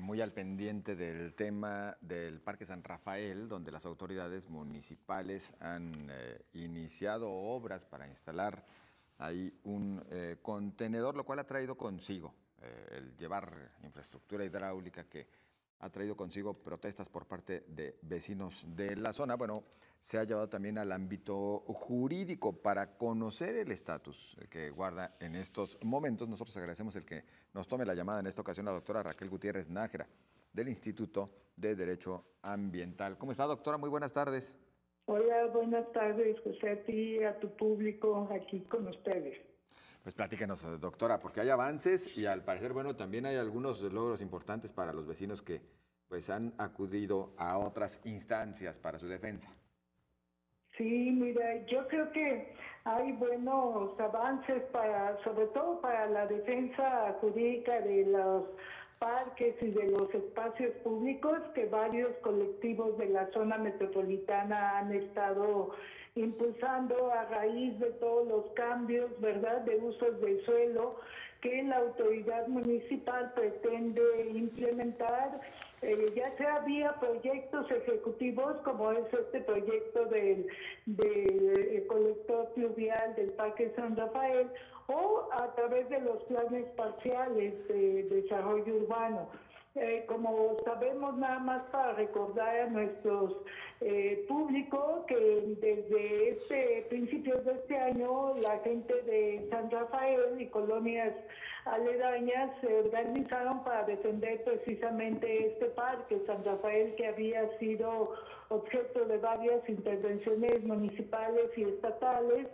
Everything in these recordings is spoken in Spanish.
muy al pendiente del tema del Parque San Rafael, donde las autoridades municipales han eh, iniciado obras para instalar ahí un eh, contenedor, lo cual ha traído consigo eh, el llevar infraestructura hidráulica que ha traído consigo protestas por parte de vecinos de la zona. Bueno, se ha llevado también al ámbito jurídico para conocer el estatus que guarda en estos momentos. Nosotros agradecemos el que nos tome la llamada en esta ocasión la doctora Raquel Gutiérrez Nájera del Instituto de Derecho Ambiental. ¿Cómo está, doctora? Muy buenas tardes. Hola, buenas tardes, José, a ti, a tu público, aquí con ustedes. Pues platíquenos, doctora, porque hay avances y al parecer, bueno, también hay algunos logros importantes para los vecinos que pues han acudido a otras instancias para su defensa. Sí, mira, yo creo que hay buenos avances para, sobre todo para la defensa jurídica de los parques y de los espacios públicos que varios colectivos de la zona metropolitana han estado impulsando a raíz de todos los cambios, ¿verdad?, de usos del suelo que la autoridad municipal pretende implementar, eh, ya sea vía proyectos ejecutivos como es este proyecto del, del colector pluvial del Parque San Rafael o a través de los planes parciales de desarrollo urbano. Eh, como sabemos, nada más para recordar a nuestros eh, público que desde este principios de este año la gente de San Rafael y colonias aledañas se organizaron para defender precisamente este parque San Rafael que había sido objeto de varias intervenciones municipales y estatales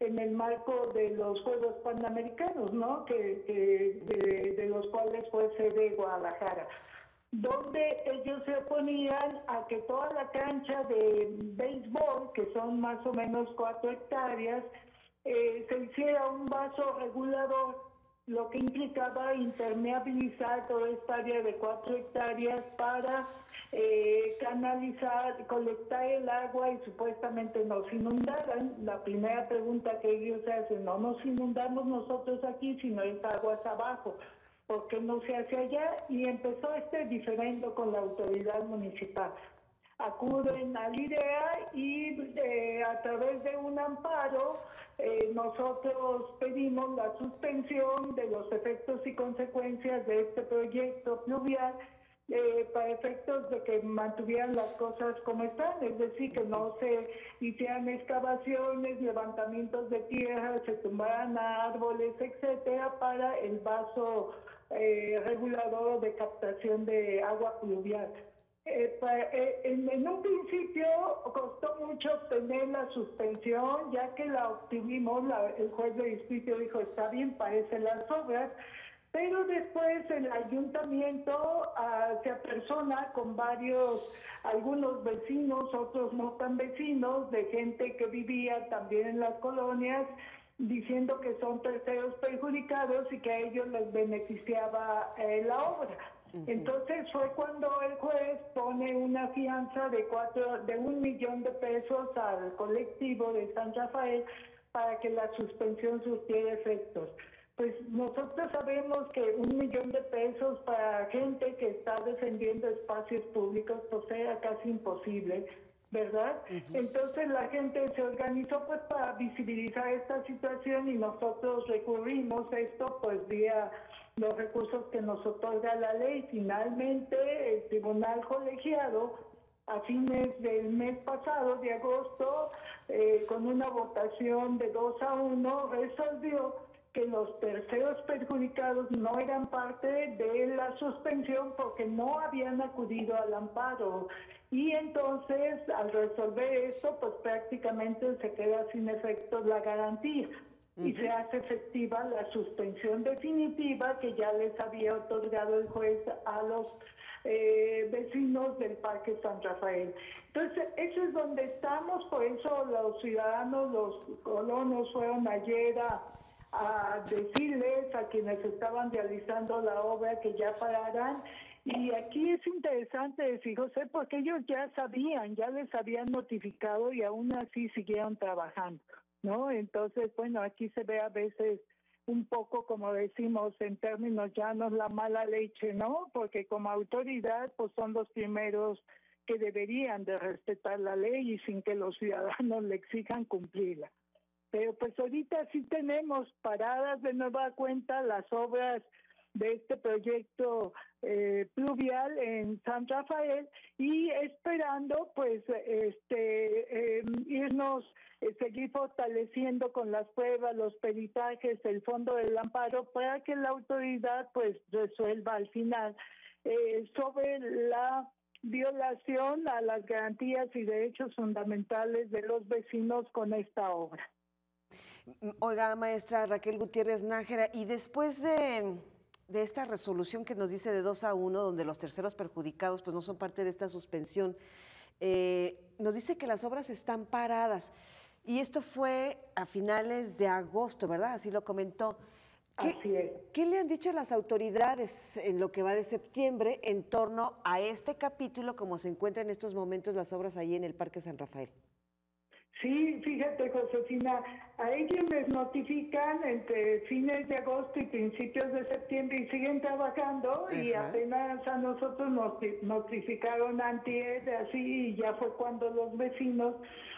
en el marco de los Juegos Panamericanos, ¿no? Que, de, los cuales fue sede Guadalajara donde ellos se oponían a que toda la cancha de béisbol, que son más o menos cuatro hectáreas, eh, se hiciera un vaso regulador lo que implicaba impermeabilizar toda esta área de cuatro hectáreas para eh, canalizar, colectar el agua y supuestamente nos inundaran. La primera pregunta que ellos hacen, no nos inundamos nosotros aquí, sino es aguas abajo. ¿Por qué no se hace allá? Y empezó este diferendo con la autoridad municipal acuden al IDEA y eh, a través de un amparo eh, nosotros pedimos la suspensión de los efectos y consecuencias de este proyecto pluvial eh, para efectos de que mantuvieran las cosas como están, es decir, que no se hicieran excavaciones, levantamientos de tierra, se tumbaran árboles, etcétera, para el vaso regulador de captación de agua pluvial. Eh, eh, en, un principio costó mucho obtener la suspensión, ya que la obtuvimos, el juez de distrito dijo, está bien, parecen las obras, pero después el ayuntamiento uh, se apersona con varios, algunos vecinos, otros no tan vecinos, de gente que vivía también en las colonias, diciendo que son terceros perjudicados y que a ellos les beneficiaba eh, la obra. Entonces fue cuando el juez pone una fianza de cuatro, de un millón de pesos al colectivo de San Rafael para que la suspensión surtiera efectos. Pues nosotros sabemos que un millón de pesos para gente que está defendiendo espacios públicos pues era casi imposible, ¿verdad? Entonces la gente se organizó pues para visibilizar esta situación y nosotros recurrimos esto pues vía los recursos que nos otorga la ley. Finalmente, el tribunal colegiado, a fines del mes pasado, de agosto, eh, con una votación de 2 a 1, resolvió que los terceros perjudicados no eran parte de la suspensión porque no habían acudido al amparo. Y entonces, al resolver esto, pues prácticamente se queda sin efectos la garantía y se hace efectiva la suspensión definitiva que ya les había otorgado el juez a los eh, vecinos del Parque San Rafael. Entonces, eso es donde estamos, por eso los ciudadanos, los colonos fueron ayer a, a decirles a quienes estaban realizando la obra que ya pararan. Y aquí es interesante decir, José, porque ellos ya sabían, ya les habían notificado y aún así siguieron trabajando. ¿No? Entonces, bueno, aquí se ve a veces un poco, como decimos en términos llanos, la mala leche, ¿no? Porque como autoridad, pues son los primeros que deberían de respetar la ley y sin que los ciudadanos le exijan cumplirla. Pero pues ahorita sí tenemos paradas de nueva cuenta las obras de este proyecto eh, pluvial en San Rafael y esperando pues este em, irnos eh, seguir fortaleciendo con las pruebas los peritajes el fondo del amparo para que la autoridad pues resuelva al final eh, sobre la violación a las garantías y derechos fundamentales de los vecinos con esta obra. Oiga, maestra Raquel Gutiérrez Nájera, y después de, esta resolución que nos dice de 2 a 1, donde los terceros perjudicados pues no son parte de esta suspensión, eh, nos dice que las obras están paradas. Y esto fue a finales de agosto, ¿verdad? Así lo comentó. Así es. ¿Qué le han dicho las autoridades en lo que va de septiembre en torno a este capítulo, como se encuentra en estos momentos las obras ahí en el Parque San Rafael? Sí, fíjate, Josefina, a ellos les notifican entre fines de agosto y principios de septiembre y siguen trabajando y apenas a nosotros nos notificaron antes, así y ya fue cuando los vecinos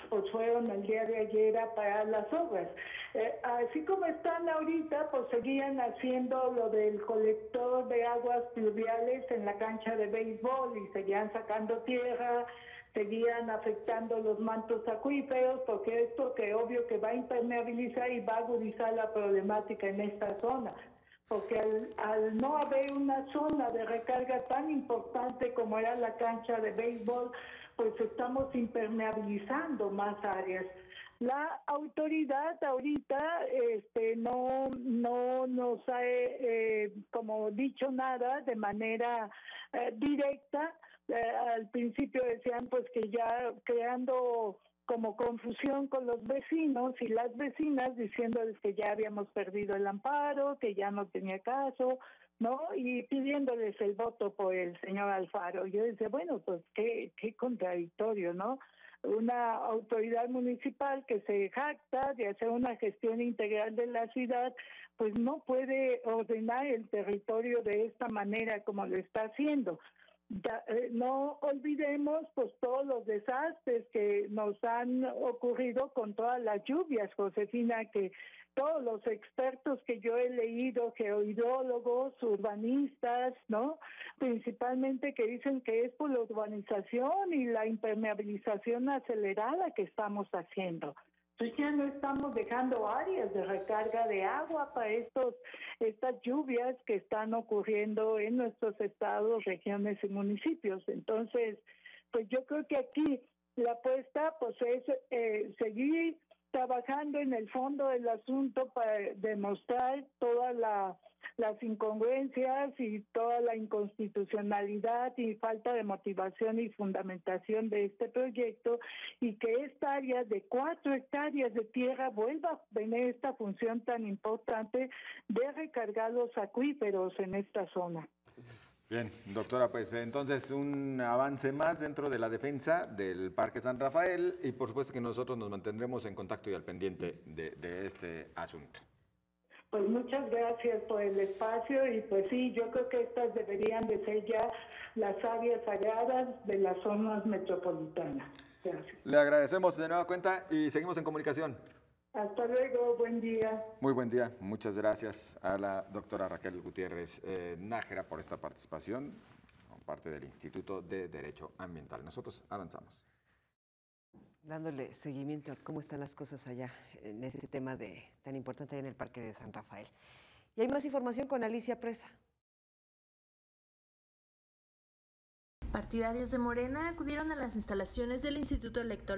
pues fueron el día de ayer a parar las obras. Eh, así como están ahorita, pues seguían haciendo lo del colector de aguas pluviales en la cancha de béisbol y seguían sacando tierra, seguían afectando los mantos acuíferos, porque esto que obvio que va a impermeabilizar y va a agudizar la problemática en esta zona. Porque al, no haber una zona de recarga tan importante como era la cancha de béisbol, pues estamos impermeabilizando más áreas. La autoridad ahorita este, no, no nos ha eh, como dicho nada de manera eh, directa, eh, al principio decían pues que ya creando como confusión con los vecinos y las vecinas diciéndoles que ya habíamos perdido el amparo, que ya no tenía caso, ¿no? Y pidiéndoles el voto por el señor Alfaro. Yo decía, bueno, pues qué, qué contradictorio, ¿no? Una autoridad municipal que se jacta de hacer una gestión integral de la ciudad, pues no puede ordenar el territorio de esta manera como lo está haciendo. Eh, no olvidemos pues todos los desastres que nos han ocurrido con todas las lluvias, Josefina, que todos los expertos que yo he leído, geohidrólogos, urbanistas, ¿no? Principalmente que dicen que es por la urbanización y la impermeabilización acelerada que estamos haciendo. Entonces ya no estamos dejando áreas de recarga de agua para estos estas lluvias que están ocurriendo en nuestros estados, regiones y municipios. Entonces, pues yo creo que aquí la apuesta pues es eh, seguir trabajando en el fondo del asunto para demostrar todas las incongruencias y toda la inconstitucionalidad y falta de motivación y fundamentación de este proyecto y que esta área de cuatro hectáreas de tierra vuelva a tener esta función tan importante de recargar los acuíferos en esta zona. Bien, doctora, pues entonces un avance más dentro de la defensa del Parque San Rafael y por supuesto que nosotros nos mantendremos en contacto y al pendiente de, este asunto. Pues muchas gracias por el espacio y pues sí, yo creo que estas deberían de ser ya las áreas sagradas de las zonas metropolitanas. Gracias. Le agradecemos de nueva cuenta y seguimos en comunicación. Hasta luego, buen día. Muy buen día, muchas gracias a la doctora Raquel Gutiérrez eh, Nájera por esta participación, como parte del Instituto de Derecho Ambiental. Nosotros avanzamos. Dándole seguimiento a cómo están las cosas allá en este tema de, tan importante en el Parque de San Rafael. Y hay más información con Alicia Presa. Partidarios de Morena acudieron a las instalaciones del Instituto Electoral